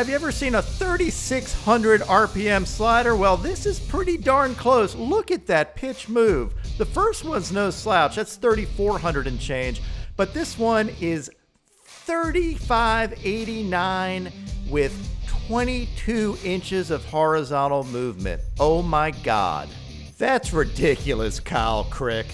Have you ever seen a 3600 RPM slider? Well, this is pretty darn close. Look at that pitch move. The first one's no slouch, that's 3400 and change, but this one is 3589 with 22 inches of horizontal movement. Oh my God. That's ridiculous, Kyle Crick.